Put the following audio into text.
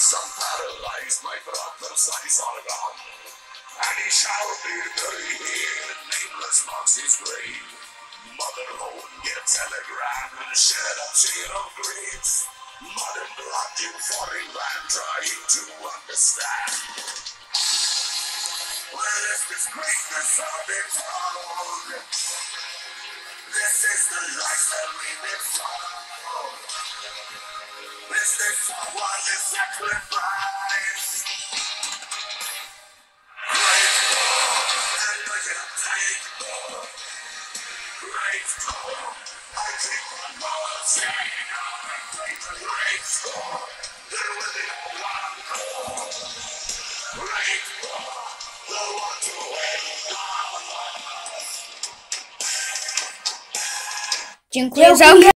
some paralyzed my brother's eyes are gone. And he shall be buried here, nameless marks his grave. Mother get a telegram and shed a tear of grief. Mother blood you foreign land trying to understand. Where is this greatness of its own? This is the life that we live for. This is for the sacrifice. Great God, I can take more. Great I keep on marching. Great God, there will be no one the one to win. Dziękuję za